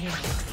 kill.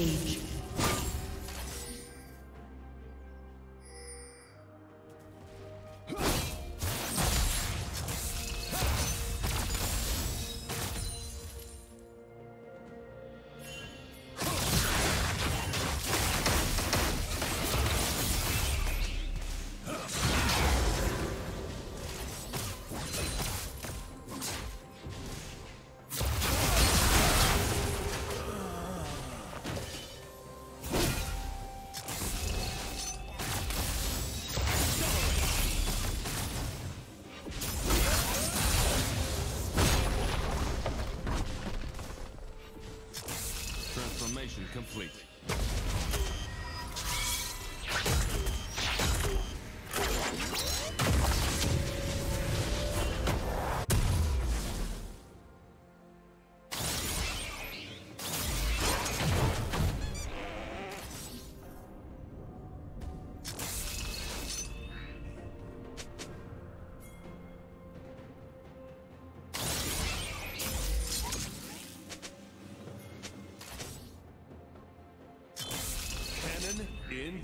Rampage. Complete.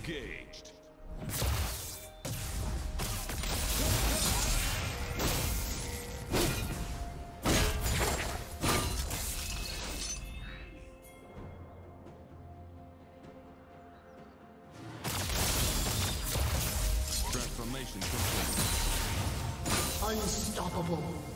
Engaged. Transformation complete. Unstoppable.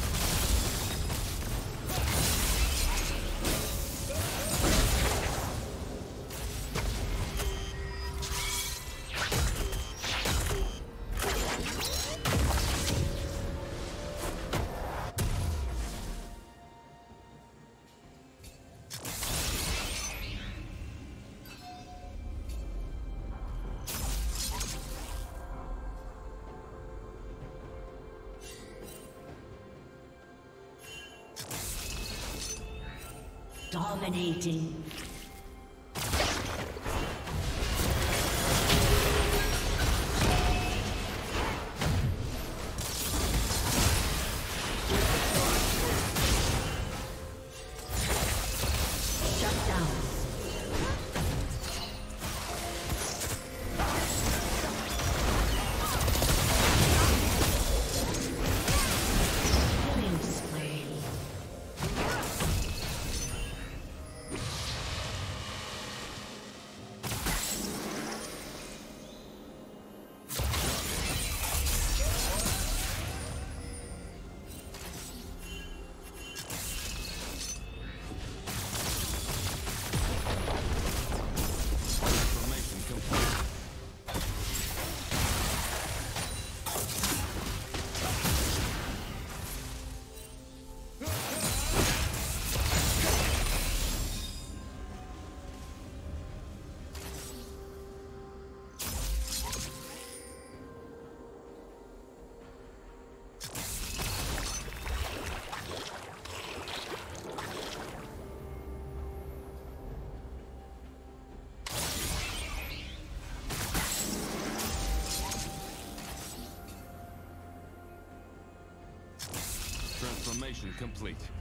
Dominating. Transformation complete.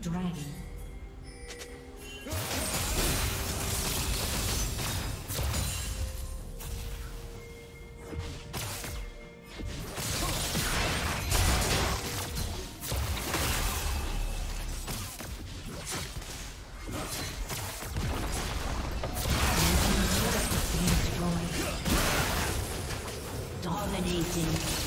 Dragon. Dominating.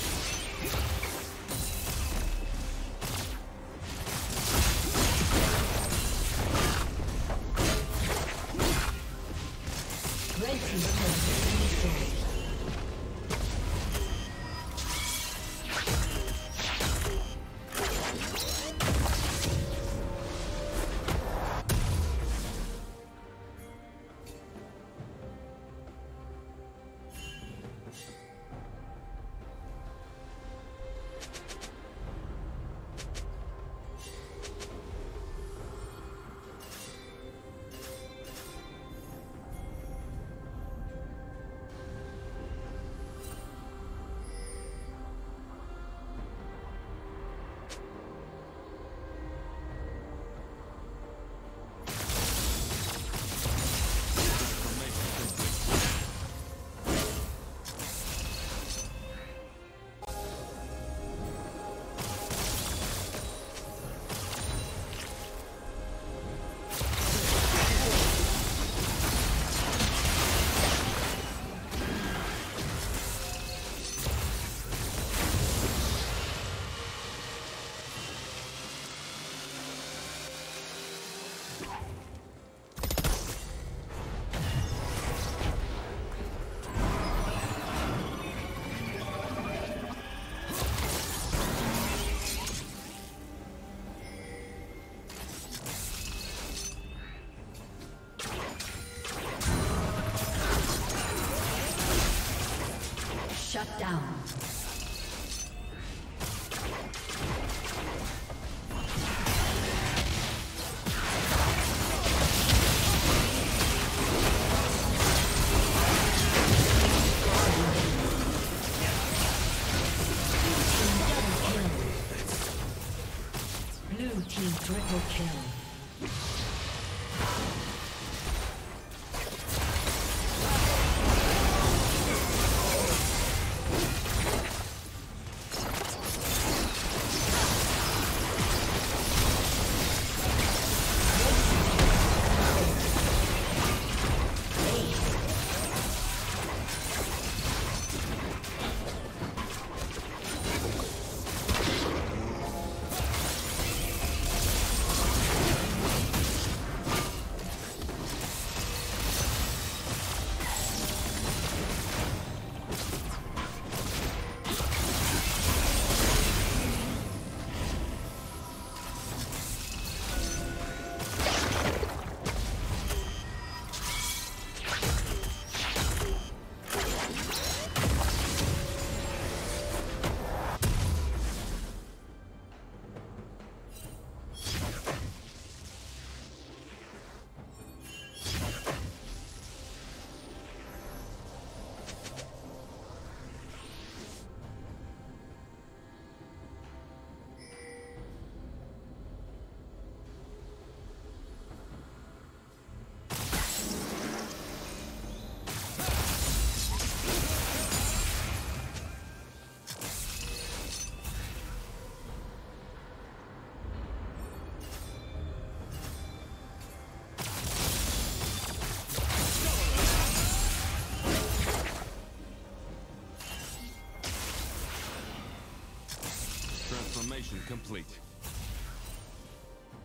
Transformation complete.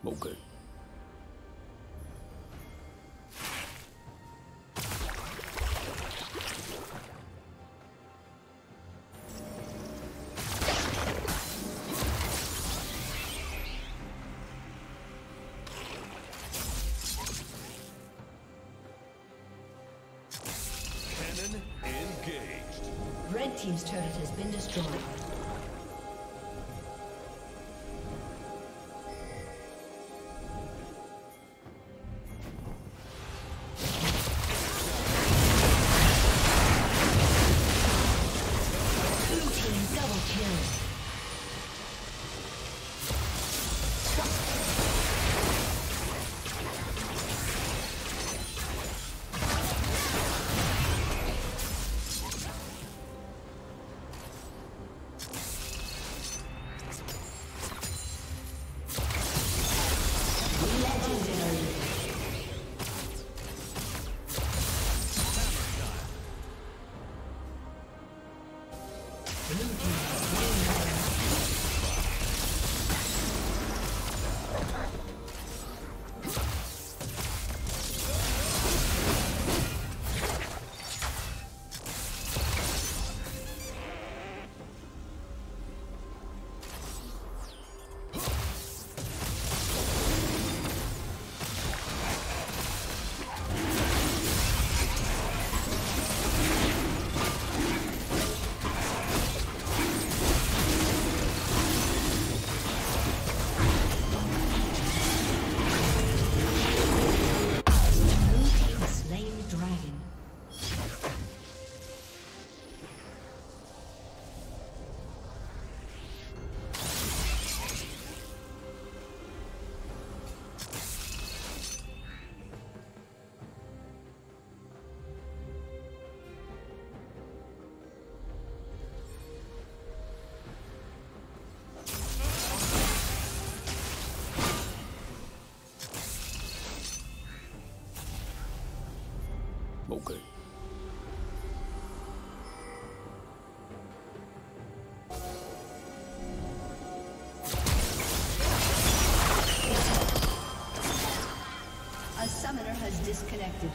Okay. Cannon engaged. Red team's turret has been destroyed. A summoner has disconnected. Disconnected.